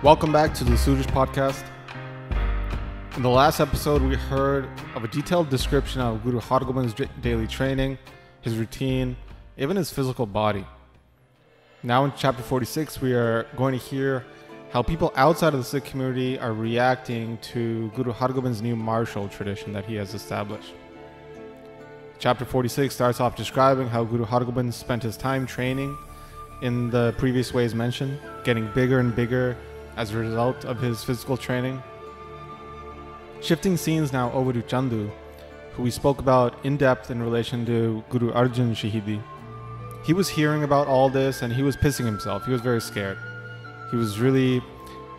Welcome back to the Suraj podcast. In the last episode, we heard of a detailed description of Guru Hargobind's daily training, his routine, even his physical body. Now, in chapter 46, we are going to hear how people outside of the Sikh community are reacting to Guru Hargobind's new martial tradition that he has established. Chapter 46 starts off describing how Guru Hargobind spent his time training in the previous ways mentioned, getting bigger and bigger as a result of his physical training. Shifting scenes now over to Chandu, who we spoke about in depth in relation to Guru Arjan Shahidi. He was hearing about all this and he was pissing himself. He was very scared. He was really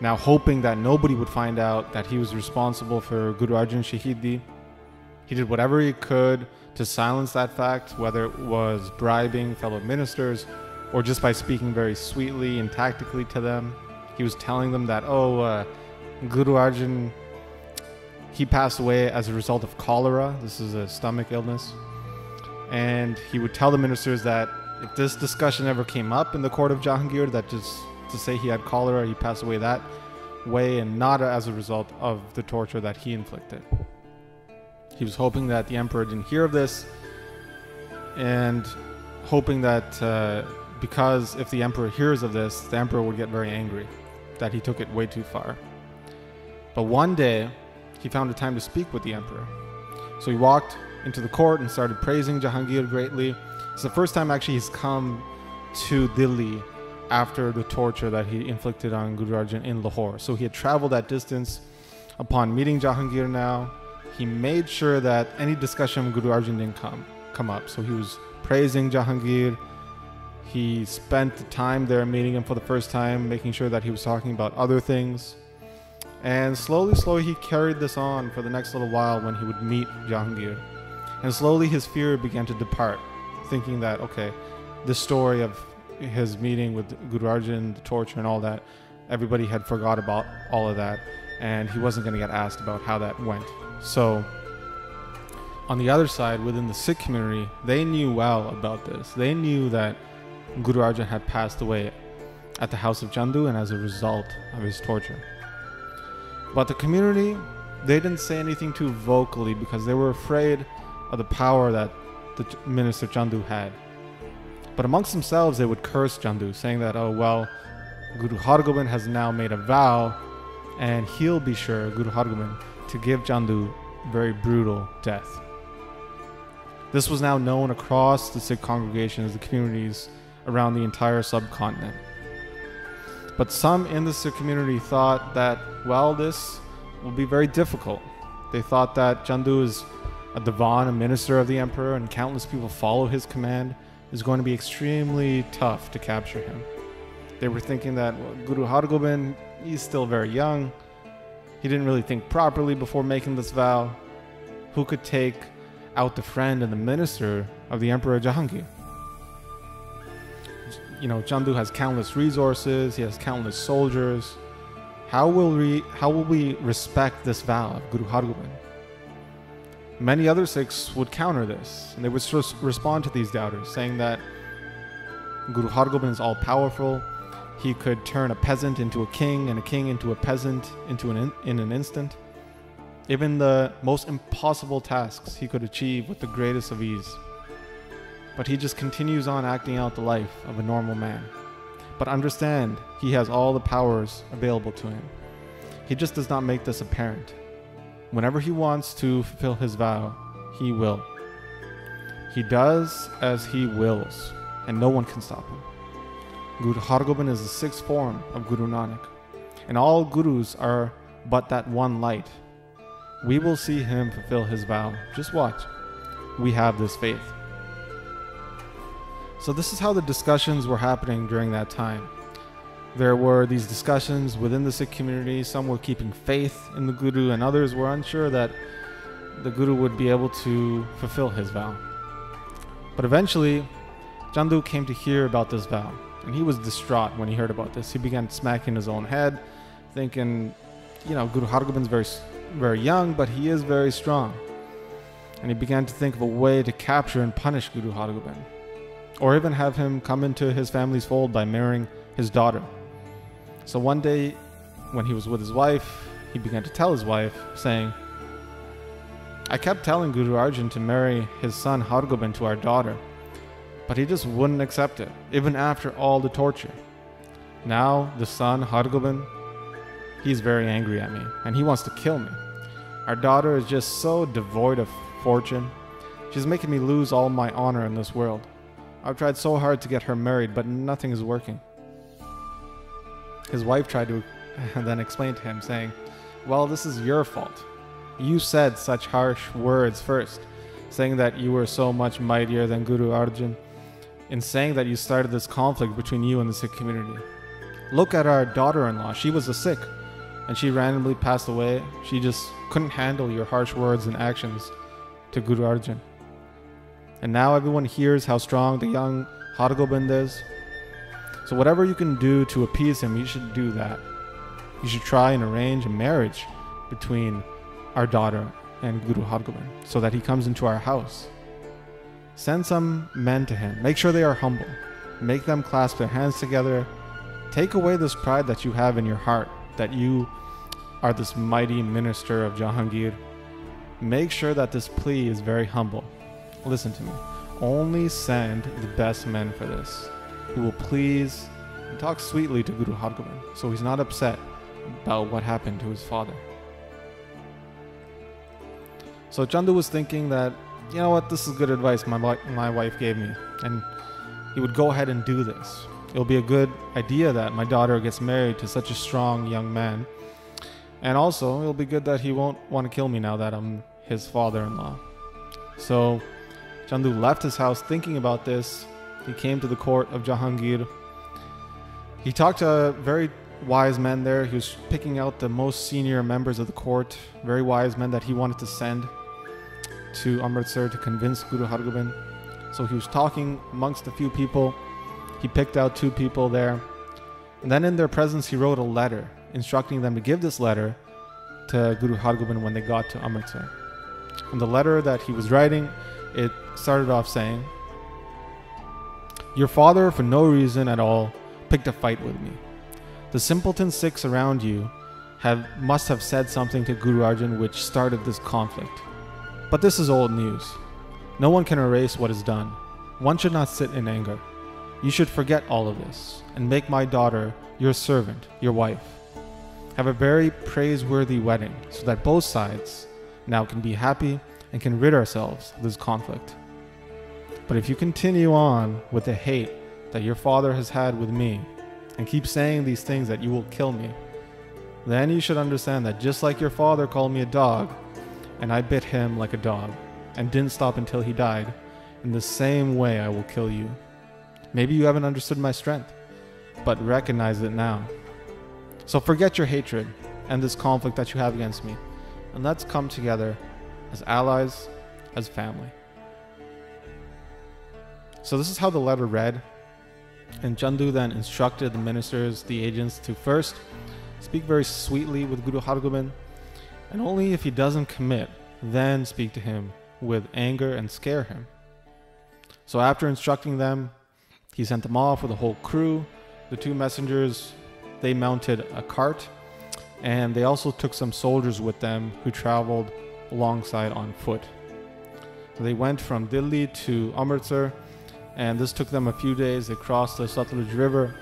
now hoping that nobody would find out that he was responsible for Guru Arjan Shahidi. He did whatever he could to silence that fact, whether it was bribing fellow ministers or just by speaking very sweetly and tactically to them. He was telling them that, oh, uh, Guru Arjan, he passed away as a result of cholera. This is a stomach illness. And he would tell the ministers that if this discussion ever came up in the court of Jahangir, that just to say he had cholera, he passed away that way and not as a result of the torture that he inflicted. He was hoping that the emperor didn't hear of this and hoping that uh, because if the emperor hears of this, the emperor would get very angry that he took it way too far. But one day, he found a time to speak with the emperor. So he walked into the court and started praising Jahangir greatly. It's the first time actually he's come to Delhi after the torture that he inflicted on Guru Arjan in Lahore. So he had traveled that distance. Upon meeting Jahangir now, he made sure that any discussion of Guru Arjan didn't come come up. So he was praising Jahangir. He spent the time there meeting him for the first time, making sure that he was talking about other things. And slowly, slowly, he carried this on for the next little while when he would meet Jahangir. And slowly, his fear began to depart, thinking that, okay, this story of his meeting with Guru Arjan, the torture, and all that, everybody had forgot about all of that, and he wasn't going to get asked about how that went. So, on the other side, within the Sikh community, they knew well about this. They knew that Guru Arjan had passed away at the house of Chandu and as a result of his torture. But the community, they didn't say anything too vocally because they were afraid of the power that the minister Chandu had. But amongst themselves, they would curse Chandu, saying that, oh, well, Guru Hargobind has now made a vow, and he'll be sure, Guru Hargobind, to give Chandu very brutal death. This was now known across the Sikh congregations, the communities around the entire subcontinent. But some in the Sikh community thought that, well, this will be very difficult. They thought that Chandu is a Divan, a minister of the emperor, and countless people follow his command, is going to be extremely tough to capture him. They were thinking that well, Guru Hargobind, he's still very young. He didn't really think properly before making this vow. Who could take out the friend and the minister of the Emperor Jahangir? You know, Chandu has countless resources, he has countless soldiers. How will we, how will we respect this vow of Guru Hargobind? Many other Sikhs would counter this, and they would respond to these doubters, saying that Guru Hargobind is all powerful. He could turn a peasant into a king and a king into a peasant into an in, in an instant. Even the most impossible tasks he could achieve with the greatest of ease. But he just continues on acting out the life of a normal man. But understand, he has all the powers available to him. He just does not make this apparent. Whenever he wants to fulfill his vow, he will. He does as he wills, and no one can stop him. Guru Hargobind is the sixth form of Guru Nanak, and all gurus are but that one light. We will see him fulfill his vow. Just watch. We have this faith. So, this is how the discussions were happening during that time. There were these discussions within the Sikh community. Some were keeping faith in the Guru, and others were unsure that the Guru would be able to fulfill his vow. But eventually, Chandu came to hear about this vow, and he was distraught when he heard about this. He began smacking his own head, thinking, you know, Guru Hargobind's very, very young, but he is very strong. And he began to think of a way to capture and punish Guru Hargobind, or even have him come into his family's fold by marrying his daughter. So one day when he was with his wife, he began to tell his wife, saying, I kept telling Guru Arjan to marry his son Hargobind to our daughter, but he just wouldn't accept it, even after all the torture. Now, the son Hargobind, he's very angry at me, and he wants to kill me. Our daughter is just so devoid of fortune. She's making me lose all my honor in this world. I've tried so hard to get her married, but nothing is working. His wife tried to then explain to him, saying, Well, this is your fault. You said such harsh words first, saying that you were so much mightier than Guru Arjan, and saying that you started this conflict between you and the Sikh community. Look at our daughter in law. She was a Sikh, and she randomly passed away. She just couldn't handle your harsh words and actions to Guru Arjan. And now everyone hears how strong the young Hargobind is. So, whatever you can do to appease him, you should do that. You should try and arrange a marriage between our daughter and Guru Hargobind so that he comes into our house. Send some men to him. Make sure they are humble. Make them clasp their hands together. Take away this pride that you have in your heart that you are this mighty minister of Jahangir. Make sure that this plea is very humble. Listen to me. Only send the best men for this, who will please and talk sweetly to Guru Hargobind so he's not upset about what happened to his father. So Chandu was thinking that, you know what, this is good advice my, my wife gave me. And he would go ahead and do this. It'll be a good idea that my daughter gets married to such a strong young man. And also, it'll be good that he won't want to kill me now that I'm his father in law. So Chandu left his house thinking about this. He came to the court of Jahangir. He talked to very wise men there. He was picking out the most senior members of the court, very wise men that he wanted to send to Amritsar to convince Guru Hargobind. So he was talking amongst a few people. He picked out two people there. And then in their presence, he wrote a letter instructing them to give this letter to Guru Hargobind when they got to Amritsar. And the letter that he was writing, it started off saying, Your father, for no reason at all, picked a fight with me. The simpleton Sikhs around you have must have said something to Guru Arjan which started this conflict. But this is old news. No one can erase what is done. One should not sit in anger. You should forget all of this and make my daughter your servant, your wife. Have a very praiseworthy wedding so that both sides now can be happy and can rid ourselves of this conflict. But if you continue on with the hate that your father has had with me and keep saying these things that you will kill me, then you should understand that just like your father called me a dog, and I bit him like a dog, and didn't stop until he died, in the same way I will kill you. Maybe you haven't understood my strength, but recognize it now. So forget your hatred and this conflict that you have against me, and let's come together as allies, as family. So this is how the letter read. And Chandu then instructed the ministers, the agents, to first speak very sweetly with Guru Hargobind, and only if he doesn't commit, then speak to him with anger and scare him. So after instructing them, he sent them off with a whole crew. The two messengers, they mounted a cart, and they also took some soldiers with them who traveled alongside on foot. They went from Delhi to Amritsar, and this took them a few days. They crossed the Satluj River,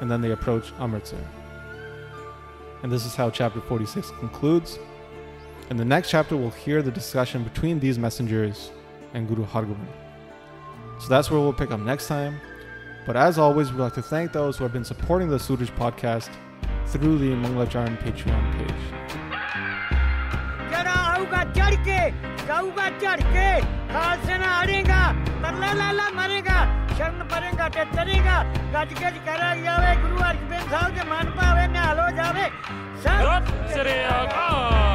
and then they approached Amritsar. And this is how chapter 46 concludes. In the next chapter, we'll hear the discussion between these messengers and Guru Hargobind. So that's where we'll pick up next time. But as always, we'd like to thank those who have been supporting the Suraj podcast through the Manglacharan Patreon page. गऊगा चढ़ के गऊगा चढ़ के खालसेना हारेगा तल्ला लाला मरेगा, शरण परेगा टरेगा गज गज करा जावे, गुरु अर्जन साहब के मन पावे निहालो जावे। सब श्री अकाल